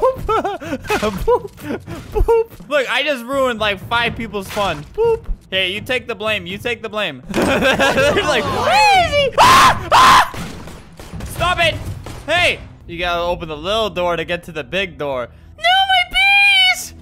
Boop. Boop. Look, I just ruined like five people's fun. Boop. Hey, you take the blame. You take the blame. They're like, crazy. Ah! Ah! Stop it. Hey, you gotta open the little door to get to the big door. No, my bees.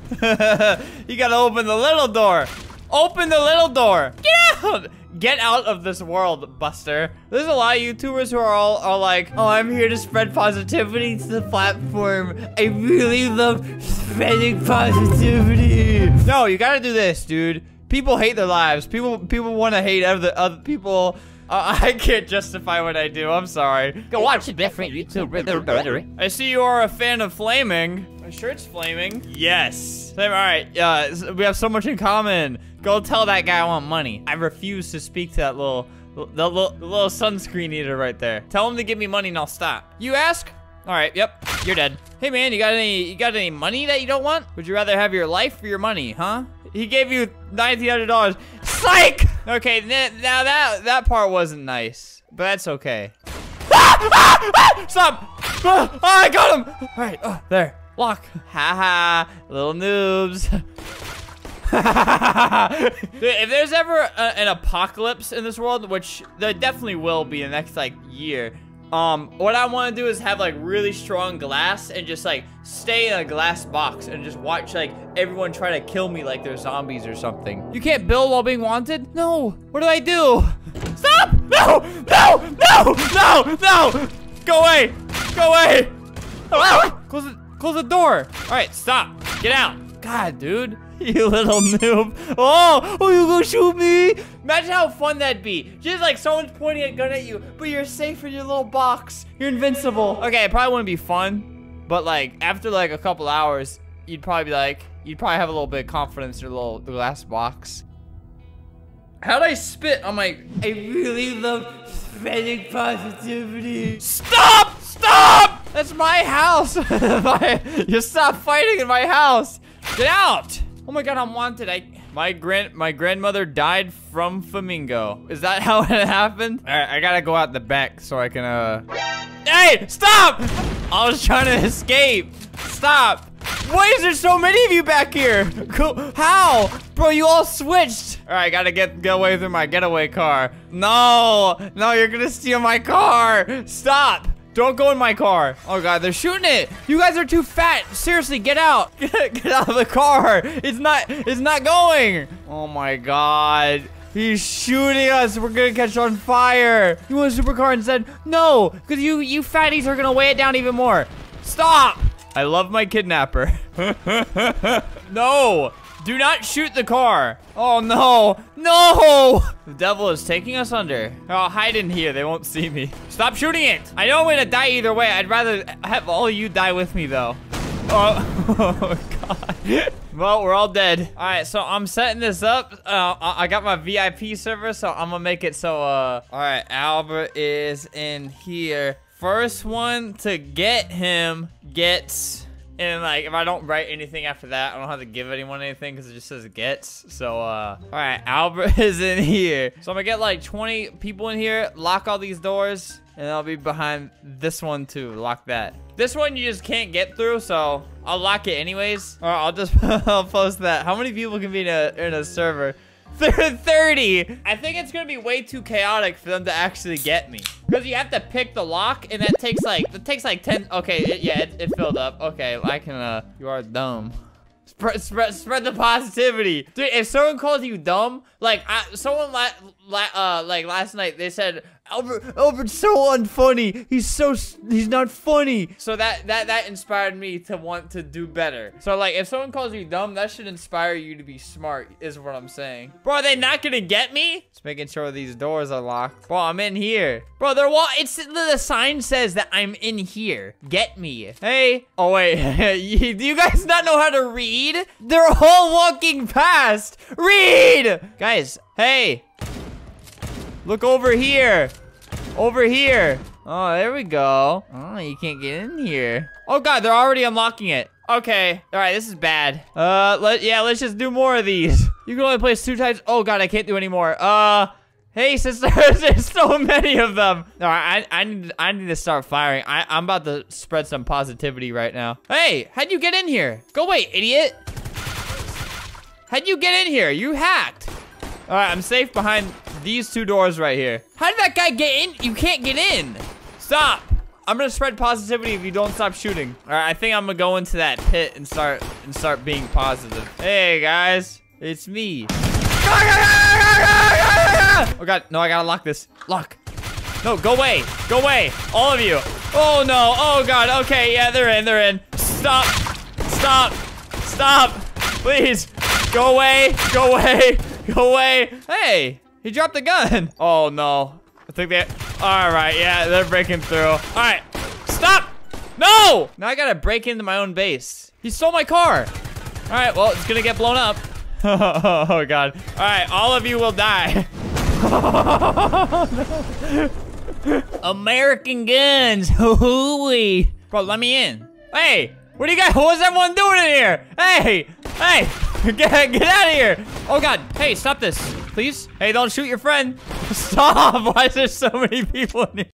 you gotta open the little door. Open the little door. Get out. Get out of this world, Buster. There's a lot of YouTubers who are all are like, oh, I'm here to spread positivity to the platform. I really love spreading positivity. No, you gotta do this, dude. People hate their lives. People people want to hate other other people. Uh, I can't justify what I do. I'm sorry. Go watch a different YouTube. I see you are a fan of flaming. My shirt's flaming. Yes. All right. Uh, we have so much in common. Go tell that guy I want money. I refuse to speak to that little, the little, the little sunscreen eater right there. Tell him to give me money and I'll stop. You ask? All right. Yep. You're dead. Hey man, you got any? You got any money that you don't want? Would you rather have your life or your money? Huh? He gave you nineteen hundred dollars. Psych. Okay. Now that that part wasn't nice, but that's okay. Ah! Ah! Ah! Stop! Ah, ah, I got him! Alright, oh, there. Lock. Haha, little noobs. Dude, if there's ever a, an apocalypse in this world, which there definitely will be in the next, like, year, um, what I want to do is have, like, really strong glass and just, like, stay in a glass box and just watch, like, everyone try to kill me like they're zombies or something. You can't build while being wanted? No. What do I do? Stop! No! No! No! No! No! Go away! Go away! Ah! Close the, close the door. All right, stop. Get out. God, dude. You little noob. Oh, oh, you gonna shoot me? Imagine how fun that'd be. Just like someone's pointing a gun at you, but you're safe in your little box. You're invincible. Okay, it probably wouldn't be fun, but like after like a couple hours, you'd probably be like, you'd probably have a little bit of confidence in your little glass box. How'd I spit on my... I really love spreading positivity. Stop! Stop! That's my house. My- you stop fighting in my house. Get out. Oh my god, I'm wanted. I... My grand my grandmother died from flamingo. Is that how it happened? Alright, I gotta go out the back so I can uh Hey! Stop! I was trying to escape. Stop. Why is there so many of you back here? How? Bro, you all switched. All right, gotta get, get away through my getaway car. No, no, you're gonna steal my car. Stop. Don't go in my car. Oh god, they're shooting it. You guys are too fat. Seriously, get out. Get, out of the car. It's not, it's not going. Oh my god. He's shooting us. We're gonna catch on fire. You want a supercar said No, because you, you fatties are gonna weigh it down even more. Stop. I love my kidnapper. no! Do not shoot the car! Oh no! No! The devil is taking us under. I'll hide in here, they won't see me. Stop shooting it! I know I'm gonna die either way. I'd rather have all of you die with me though. Oh, oh god. Well, we're all dead. All right, so I'm setting this up. Uh, I I got my VIP server, so I'm gonna make it so, uh, all right, Albert is in here. First one to get him gets, and like, if I don't write anything after that, I don't have to give anyone anything because it just says gets. So, uh, all right, Albert is in here. So I'm gonna get like 20 people in here, lock all these doors, and I'll be behind this one too. Lock that. This one you just can't get through, so I'll lock it anyways. Or I'll just I'll post that. How many people can be in a, in a server? 30. I think it's gonna be way too chaotic for them to actually get me. Because you have to pick the lock, and that takes like, that takes like 10, okay, it, yeah, it, it filled up. Okay, I can, uh, you are dumb. Spread, spread, spread the positivity. Dude, if someone calls you dumb, like, I, someone, la, la, uh, like, last night, they said, Albert, Albert's so unfunny. He's so, he's not funny. So that, that, that inspired me to want to do better. So, like, if someone calls you dumb, that should inspire you to be smart, is what I'm saying. Bro, are they not gonna get me? Just making sure these doors are locked. Bro, I'm in here. Bro, they're wa- it's, the sign says that I'm in here. Get me. Hey. Oh, wait. Do you guys not know how to read? They're all walking past. Read! Guys, hey. Look over here. Over here. Oh, there we go. Oh, you can't get in here. Oh god, they're already unlocking it. Okay. All right, this is bad. Uh, let yeah, let's just do more of these. You can only place two times. Oh god, I can't do any more. Uh, Hey, sisters, there's so many of them. All right, I, I, need, I need to start firing. I, I'm about to spread some positivity right now. Hey, how'd you get in here? Go away, idiot. How'd you get in here? You hacked. All right, I'm safe behind these two doors right here. How did that guy get in? You can't get in. Stop. I'm gonna spread positivity if you don't stop shooting. All right, I think I'm gonna go into that pit and start and start being positive. Hey guys, it's me. Oh god, no, I gotta lock this. Lock. No, go away. Go away. All of you. Oh no. Oh god. Okay, yeah, they're in. They're in. Stop. Stop. Stop. Please. Go away. Go away. Go away. Hey, he dropped the gun. Oh no. I think they. All right. Yeah, they're breaking through. All right. Stop. No. Now I gotta break into my own base. He stole my car. All right. Well, it's gonna get blown up. oh god. All right. All of you will die. American guns. Hooey. Bro, let me in. Hey, what do you guys, what's everyone doing in here? Hey, hey, get, get out of here. Oh God, hey, stop this, please. Hey, don't shoot your friend. Stop, why is there so many people in here?